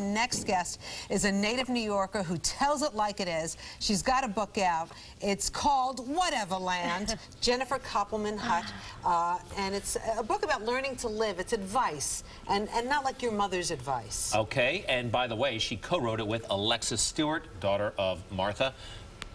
Next guest is a native New Yorker who tells it like it is. She's got a book out. It's called Whateverland, Jennifer Koppelman Hutt. Uh, and it's a book about learning to live. It's advice, and, and not like your mother's advice. Okay, and by the way, she co-wrote it with Alexis Stewart, daughter of Martha.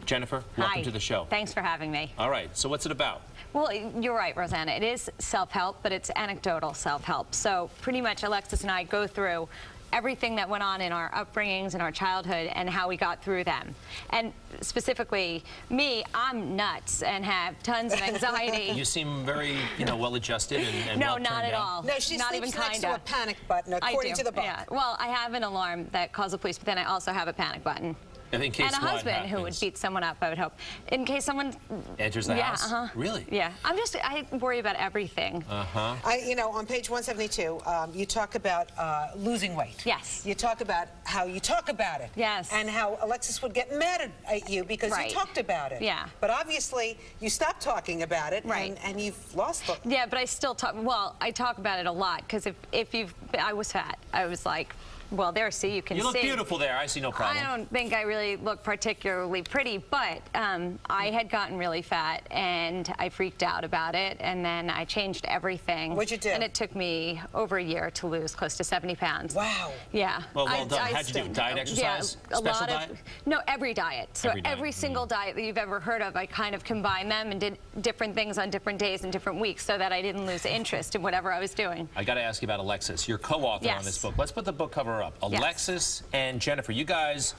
Jennifer, welcome Hi. to the show. Thanks for having me. All right, so what's it about? Well, you're right, Rosanna. It is self-help, but it's anecdotal self-help. So pretty much Alexis and I go through everything that went on in our upbringings and our childhood and how we got through them. And specifically, me, I'm nuts and have tons of anxiety. You seem very, you know, well-adjusted and, and no, well not at down. all. No, she not sleeps even next kinda. to a panic button, according to the book. Yeah. Well, I have an alarm that calls the police, but then I also have a panic button. And in case and a what husband who would beat someone up, I would hope. In case someone... Enters the yeah, house? Uh-huh. Really? Yeah. I'm just, I worry about everything. Uh-huh. I, you know, on page 172, um, you talk about uh, losing weight. Yes. You talk about how you talk about it. Yes. And how Alexis would get mad at, at you because Right. you talked about it. Yeah. But obviously, you stopped talking about it. Right. And, and you've lost the... Yeah, but I still talk. Well, I talk about it a lot because if if you've, I was fat. I was like, well, there, see, you can see. You look see. beautiful there. I see no problem. I don't think I really look particularly pretty, but um, I had gotten really fat and I freaked out about it, and then I changed everything. What'd you do? And it took me over a year to lose close to 70 pounds. Wow. Yeah. Well, well I- done. I How'd you do? st- Diet, exercise, Yeah, a special lot diet? of no, every diet. So Every diet, single diet that you've ever heard of, I kind of combined them and did different things on different days and different weeks, so that I didn't lose interest in whatever I was doing. I got to ask you about Alexis. You're co-author on this book. Let's put the book cover up. Yes. Alexis and Jennifer, you guys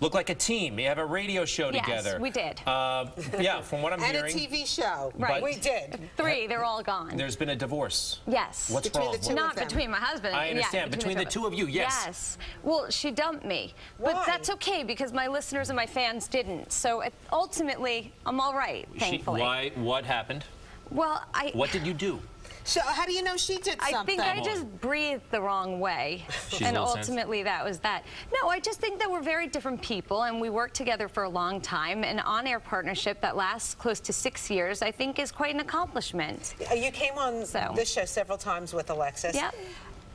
look like a team. You have a radio show Yes, together. we did. Uh, yeah, from what I'm hearing. And a TV show. Right. We did. Three, they're all gone. there's been a divorce. Yes. What's Between wrong? the two Not of them. between my husband. I yeah, understand. Between the two of you, yes. Yes. Well, she dumped me. Why? But that's okay because my listeners and my fans didn't. So ultimately, I'm all right, She- thankfully. why? What happened? Well, I. What did you do? So how do you know she did something? I think I just breathed the wrong way. She's and little sensitive. ultimately that was that. No, I just think that we're very different people and we worked together for a long time. An on-air partnership that lasts close to six years, I think is quite an accomplishment. Uh, You came on So. this show several times with Alexis. Yep.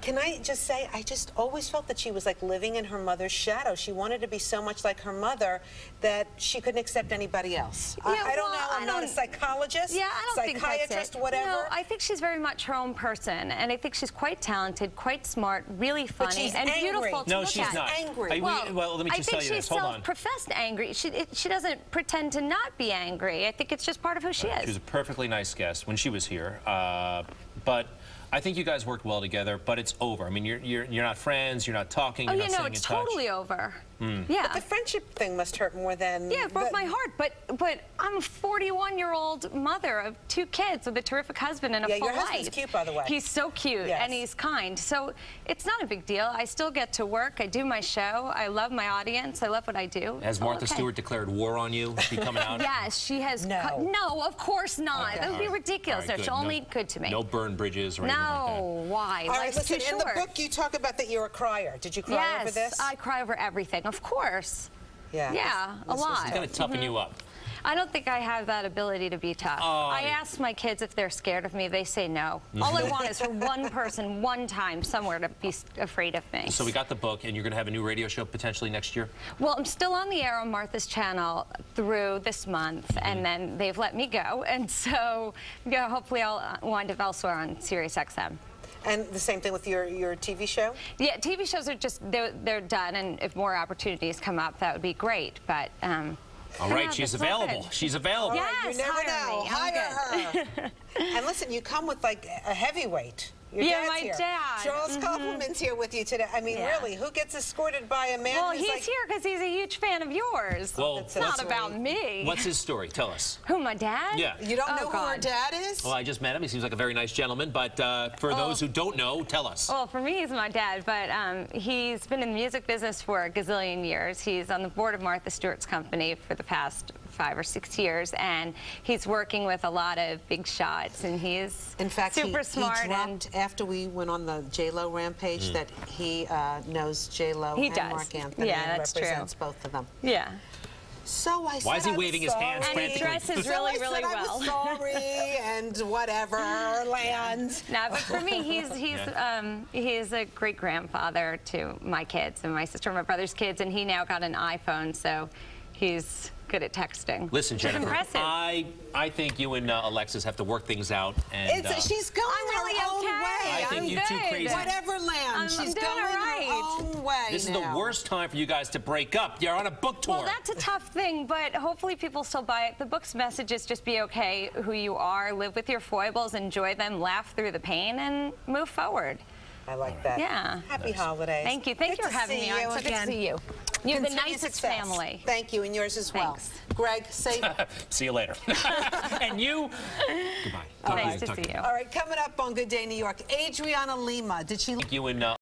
Can I just say, I just always felt that she was like living in her mother's shadow. She wanted to be so much like her mother that she couldn't accept anybody else. I, Yeah, I don't well, know. I'm I not a don't- psychologist, Yeah, I don't think psychiatrist, that's it. whatever. No, I think she's very much her own person, and I think she's quite talented, quite smart, really funny, she's and angry. beautiful to No, look she's at. not. angry. I- Well, well, let me I just think tell you she's this. Hold on. self-professed angry. She, it, she doesn't pretend to not be angry. I think it's just part of who she is. She was a perfectly nice guest when she was here. Uh, but I think you guys worked well together, but it's over. I mean, you're, you're, you're not friends, you're not talking, oh, you're you not know, staying it's in touch. totally over. Hmm. Yeah. the friendship thing must hurt more than. Yeah, it broke the- my heart, but but I'm a 41 year old mother of two kids with a terrific husband and a Yeah, full your husband's life. cute, by the way. He's so cute Yes. and he's kind, so it's not a big deal. I still get to work. I do my show. I love my audience. I love what I do. Has It's all Martha okay. Stewart declared war on you? Is she coming out? Yes, she has. No. cut- no, of course not. Okay. That would be All right. ridiculous. All right, She's only no, good to me. No burn bridges or anything like that. No, why? All right, Life's listen, too in the book you talk about that you're a crier. Did you cry yes, over this? I cry over everything. Of course. Yeah. Yeah, a this lot. It's going to toughen you up. I don't think I have that ability to be tough. Oh. I ask my kids if they're scared of me. They say no. All I want is for one person, one time, somewhere to be afraid of me. So we got the book, and you're going to have a new radio show potentially next year? Well, I'm still on the air on Martha's channel through this month, Mm-hmm. and then they've let me go. And so, yeah, hopefully I'll wind up elsewhere on Sirius XM. And the same thing with your, your TV show? Yeah, TV shows are just, they're, they're done, and if more opportunities come up, that would be great. But, um, All yeah, she's it's all available. good. She's available. All right, Yes, you never hire know. me. Hire her. and listen, you come with like a heavyweight. Your Yeah, dad's my here. dad. Mm-hmm. Charles Koppelman's here with you today. I mean, Yeah. really, who gets escorted by a man well, who's he's like... here because he's a huge fan of yours. Well, it's not about me. What's his story? Tell us. Who, my dad? Yeah. You don't Oh, know who her dad is? Well, I just met him. He seems like a very nice gentleman. But uh, for Oh. those who don't know, tell us. Well, for me, he's my dad, but um, he's been in the music business for a gazillion years. He's on the board of Martha Stewart's company for the past five or six years, and he's working with a lot of big shots, and he's In fact, super he, smart. he dropped, after we went on the J-Lo rampage, Mm. that he uh, knows J-Lo He and does. Marc Anthony Yeah, and that's true. both of them. yeah. So I said Why is he I waving his hands And he frantically? dresses So really, I really said I well. was sorry and whatever, land. No, but for me, he's he's um, he's a great grandfather to my kids and my sister and my brother's kids, and he now got an iPhone, so he's good at texting. Listen, Jennifer, impressive. I I think you and uh, Alexis have to work things out. And It's, uh, she's going I'm really her own okay. way. I think I'm you two good. crazy- Whateverland, I'm- she's I'm doing going all right. her own way this is the worst time for you guys to break up. You're on a book tour. Well, that's a tough thing, but hopefully people still buy it. The book's message is just be okay who you are, live with your foibles, enjoy them, laugh through the pain, and move forward. I like that. Yeah. Happy holidays. Thank you. Thank Good you for having me you on. So good again. to see you. You have the nicest success. family. Thank you, and yours as well. Thanks. Greg, say. See you later. and you. Goodbye. Talk Nice to see you. All right, coming up on Good Day New York, Adriana Lima. Did she? You and uh,